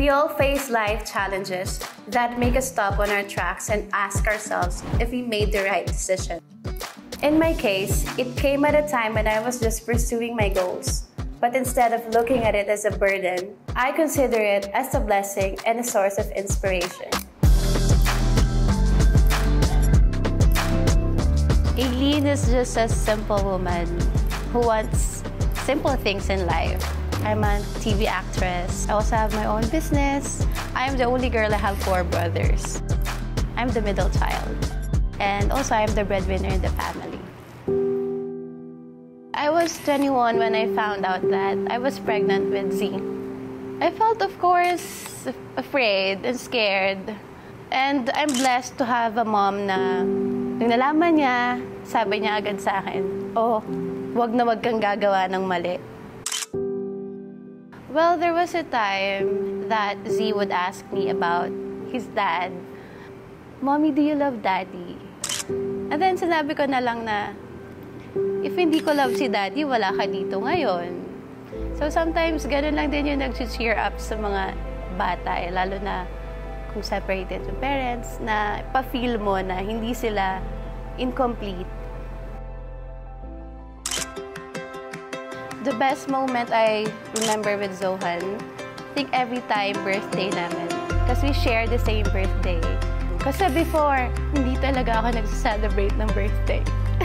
We all face life challenges that make us stop on our tracks and ask ourselves if we made the right decision. In my case, it came at a time when I was just pursuing my goals. But instead of looking at it as a burden, I consider it as a blessing and a source of inspiration. Aileen is just a simple woman who wants simple things in life. I'm a TV actress. I also have my own business. I am the only girl. I have four brothers. I'm the middle child. And also, I'm the breadwinner in the family. I was 21 when I found out that I was pregnant with Z. I felt, of course, afraid and scared. And I'm blessed to have a mom na nung nalaman niya, sabi niya agad sa akin, oh, wag na wag kang gagawa ng mali. Well, there was a time that Z would ask me about his dad. Mommy, do you love daddy? And then sinabi ko na lang na, if hindi ko love si daddy, wala ka dito ngayon. So sometimes, ganun lang din yung nag-cheer up sa mga bata, eh, lalo na kung separated yung parents, na pa-feel mo na hindi sila incomplete The best moment I remember with Zohan, I think every time birthday namin. Kasi we share the same birthday. Kasi before, hindi talaga ako nag-celebrate ng birthday.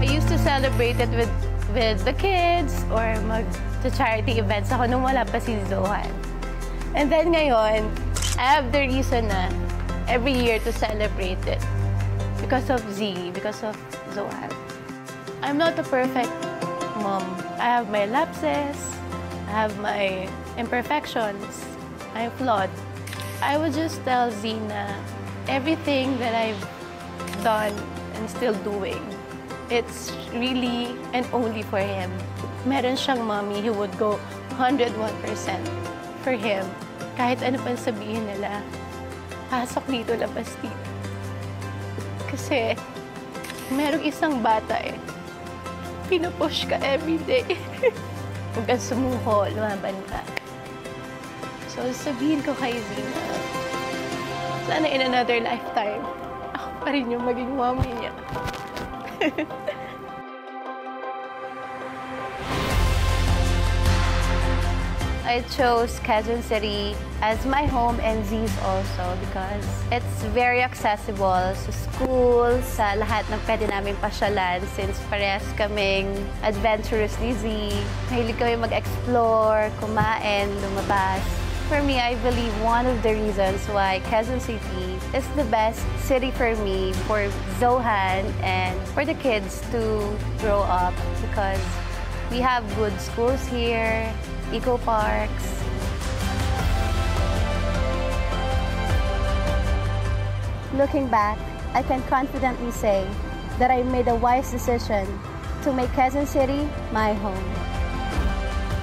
I used to celebrate it with with the kids or mag charity events ako nung wala pa si Zohan. And then ngayon, I have the reason na every year to celebrate it because of Z, because of Zohan. I'm not a perfect mom. I have my lapses, I have my imperfections, I'm flawed. I would just tell Zina everything that I've done and still doing. It's really and only for him. Meron siyang mommy who would go 101% for him. Kahit ano pa sabihin nila, pasok dito, labas dito. Kasi merong isang bata eh, pinupush ka everyday. Huwag kang sumuko, lumaban ka. So, sabihin ko kay Zina, sana in another lifetime, ako pa rin yung maging mommy niya. I chose Quezon City as my home and Z's also because it's very accessible sa school, sa lahat ng pwede namin pasyalan since parehas kaming adventurous ni Z. Mahilig kami mag-explore, kumain, lumabas. For me, I believe one of the reasons why Quezon City is the best city for me, for Zohan, and for the kids to grow up because we have good schools here, eco parks. Looking back, I can confidently say that I made a wise decision to make Quezon City my home.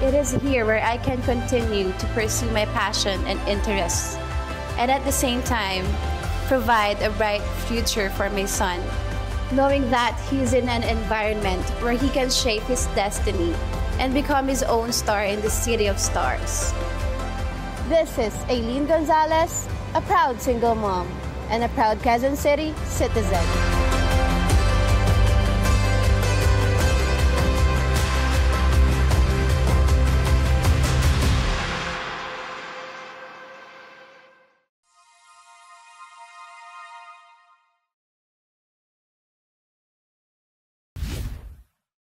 It is here where I can continue to pursue my passion and interests, and at the same time, provide a bright future for my son, knowing that he is in an environment where he can shape his destiny and become his own star in the City of Stars. This is Aileen Gonzalez, a proud single mom and a proud Quezon City citizen.